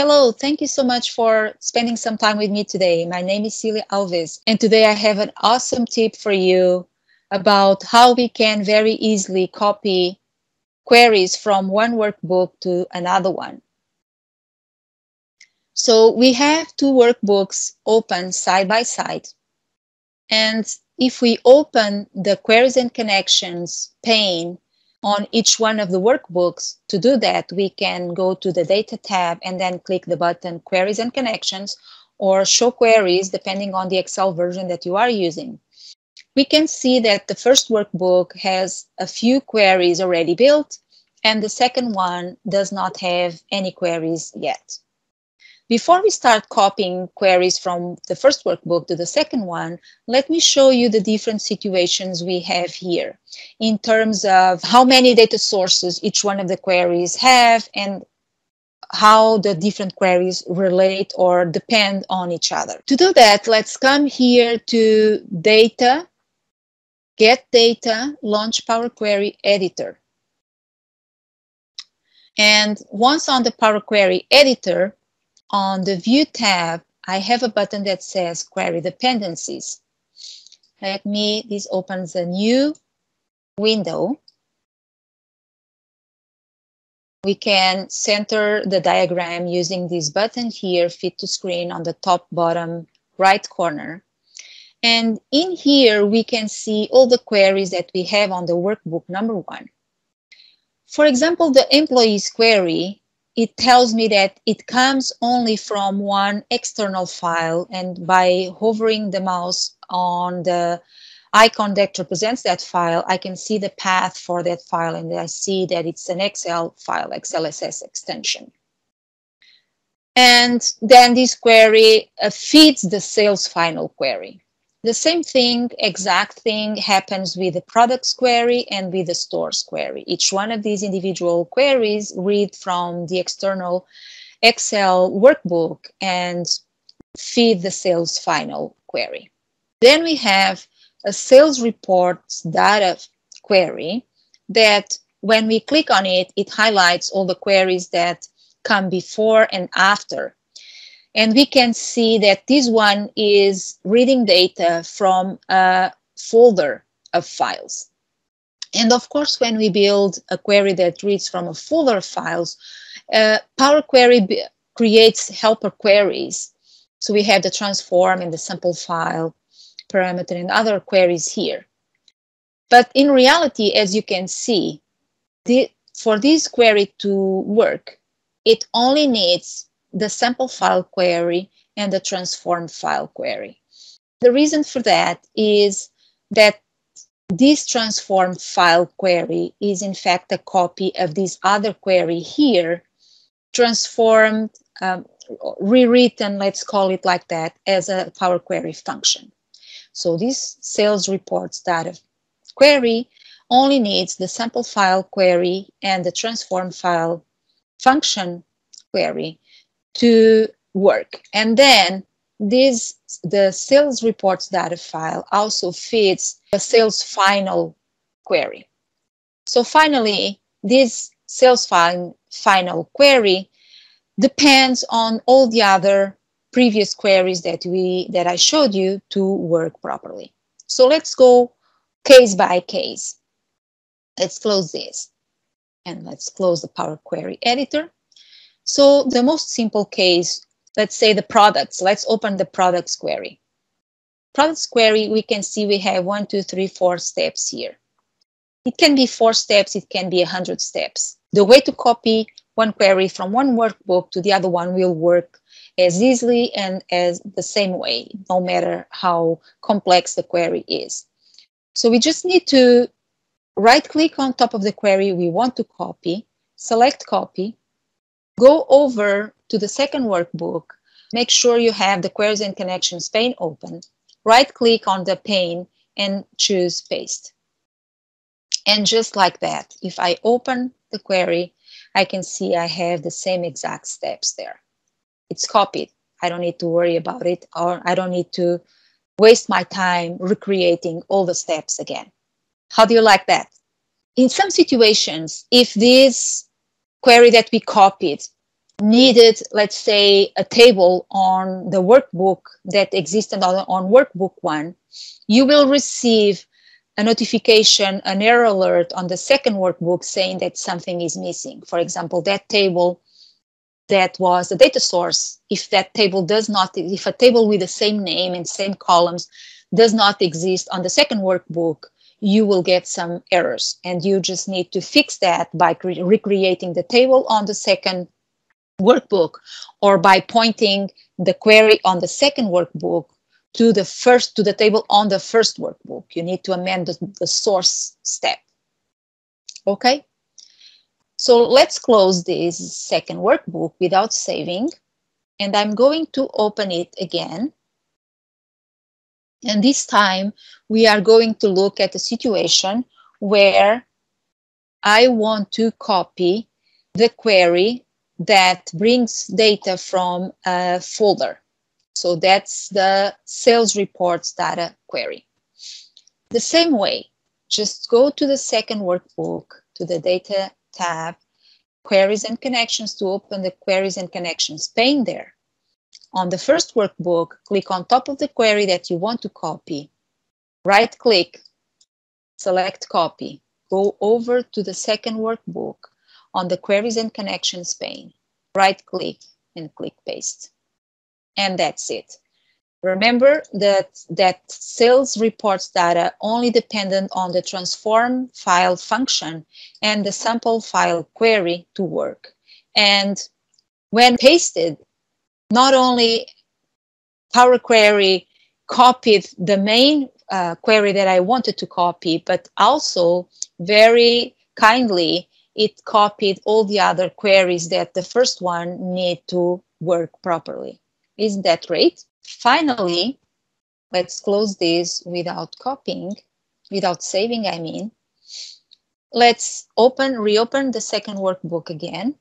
Hello, thank you so much for spending some time with me today. My name is Celia Alves, and today I have an awesome tip for you about how we can very easily copy queries from one workbook to another one. So we have two workbooks open side by side. And if we open the queries and connections pane on each one of the workbooks. To do that, we can go to the Data tab and then click the button Queries and Connections or Show Queries, depending on the Excel version that you are using. We can see that the first workbook has a few queries already built, and the second one does not have any queries yet. Before we start copying queries from the first workbook to the second one, let me show you the different situations we have here in terms of how many data sources each one of the queries have and how the different queries relate or depend on each other. To do that, let's come here to Data, Get Data, Launch Power Query Editor. And once on the Power Query Editor, on the View tab, I have a button that says Query Dependencies. Let me, this opens a new window. We can center the diagram using this button here, Fit to Screen, on the top bottom right corner. And in here, we can see all the queries that we have on the workbook number one. For example, the employees query it tells me that it comes only from one external file. And by hovering the mouse on the icon that represents that file, I can see the path for that file. And I see that it's an Excel file, XLSX extension. And then this query uh, feeds the sales final query. The same thing, exact thing happens with the products query and with the stores query. Each one of these individual queries read from the external Excel workbook and feed the sales final query. Then we have a sales reports data query that when we click on it, it highlights all the queries that come before and after and we can see that this one is reading data from a folder of files. And of course, when we build a query that reads from a folder of files, uh, Power Query creates helper queries. So we have the transform and the sample file parameter and other queries here. But in reality, as you can see, the, for this query to work, it only needs the sample file query and the transform file query. The reason for that is that this transform file query is in fact a copy of this other query here, transformed, um, rewritten, let's call it like that, as a Power Query function. So this sales reports data query only needs the sample file query and the transform file function query to work. And then this, the sales reports data file also feeds the sales final query. So finally, this sales file, final query depends on all the other previous queries that we that I showed you to work properly. So let's go case by case. Let's close this and let's close the Power Query editor. So the most simple case, let's say the products. Let's open the products query. Products query, we can see we have one, two, three, four steps here. It can be four steps, it can be a 100 steps. The way to copy one query from one workbook to the other one will work as easily and as the same way, no matter how complex the query is. So we just need to right click on top of the query we want to copy, select copy, Go over to the second workbook. Make sure you have the Queries and Connections pane open. Right click on the pane and choose Paste. And just like that, if I open the query, I can see I have the same exact steps there. It's copied. I don't need to worry about it or I don't need to waste my time recreating all the steps again. How do you like that? In some situations, if this query that we copied needed, let's say, a table on the workbook that existed on, on workbook one, you will receive a notification, an error alert on the second workbook saying that something is missing. For example, that table that was the data source, if that table does not, if a table with the same name and same columns does not exist on the second workbook, you will get some errors. And you just need to fix that by recreating the table on the second workbook or by pointing the query on the second workbook to the first to the table on the first workbook. You need to amend the, the source step. Okay? So let's close this second workbook without saving. And i'm going to open it again and this time we are going to look at a situation where I want to copy the query that brings data from a folder. So that's the sales reports data query. The same way, just go to the second workbook, to the data tab, queries and connections to open the queries and connections pane there. On the first workbook, click on top of the query that you want to copy. Right click, select copy. Go over to the second workbook on the queries and connections pane. Right click and click paste. And that's it. Remember that, that sales reports data only dependent on the transform file function and the sample file query to work. And when pasted, not only Power Query copied the main uh, query that I wanted to copy, but also very kindly, it copied all the other queries that the first one need to work properly. Isn't that great? Finally, let's close this without copying, without saving, I mean. Let's open, reopen the second workbook again.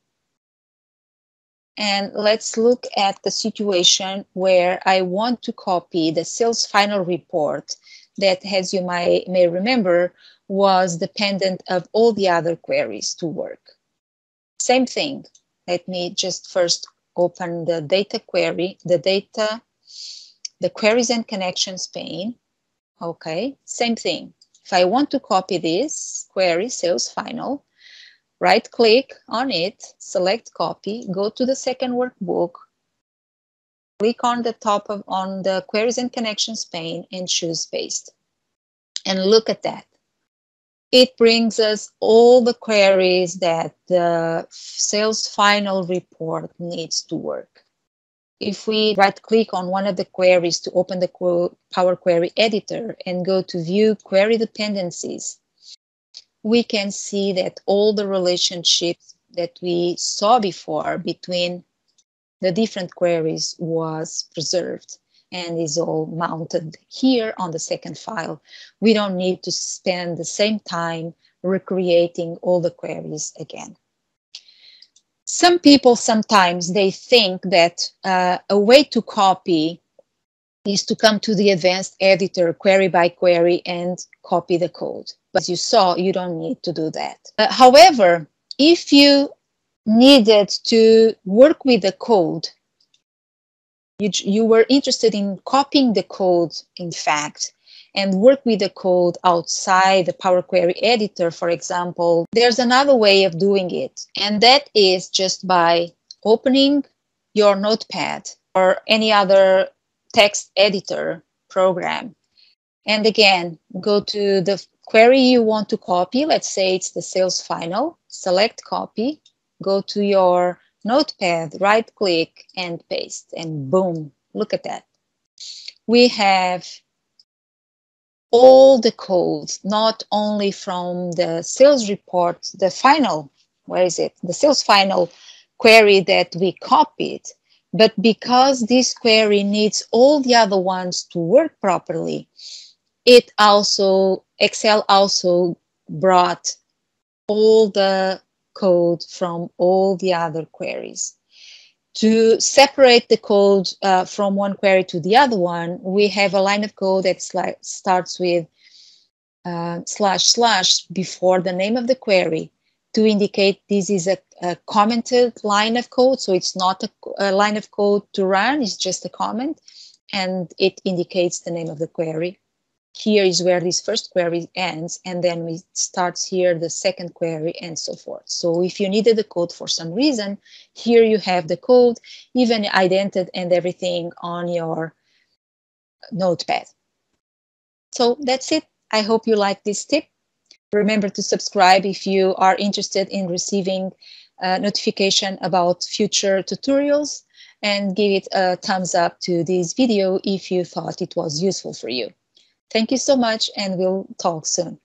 And let's look at the situation where I want to copy the sales final report that, as you may, may remember, was dependent of all the other queries to work. Same thing. Let me just first open the data query, the data, the queries and connections pane. Okay, same thing. If I want to copy this query, sales final, right click on it, select copy, go to the second workbook, click on the top of on the queries and connections pane and choose paste. And look at that. It brings us all the queries that the sales final report needs to work. If we right click on one of the queries to open the Power Query editor and go to view query dependencies, we can see that all the relationships that we saw before between the different queries was preserved and is all mounted here on the second file. We don't need to spend the same time recreating all the queries again. Some people sometimes they think that uh, a way to copy is to come to the advanced editor query by query and copy the code. But as you saw, you don't need to do that. Uh, however, if you needed to work with the code, you, you were interested in copying the code, in fact, and work with the code outside the Power Query editor, for example, there's another way of doing it. And that is just by opening your notepad or any other text editor program. And again, go to the query you want to copy. Let's say it's the sales final. Select copy. Go to your notepad, right click and paste. And boom, look at that. We have all the codes, not only from the sales report, the final, where is it? The sales final query that we copied, but because this query needs all the other ones to work properly, it also, Excel also brought all the code from all the other queries. To separate the code uh, from one query to the other one, we have a line of code that starts with uh, slash slash before the name of the query to indicate this is a, a, commented line of code. So it's not a, a line of code to run, it's just a comment. And it indicates the name of the query. Here is where this first query ends, and then we starts here the second query and so forth. So if you needed the code for some reason, here you have the code, even indented and everything on your notepad. So that's it. I hope you like this tip. Remember to subscribe if you are interested in receiving notification about future tutorials and give it a thumbs up to this video if you thought it was useful for you. Thank you so much and we'll talk soon.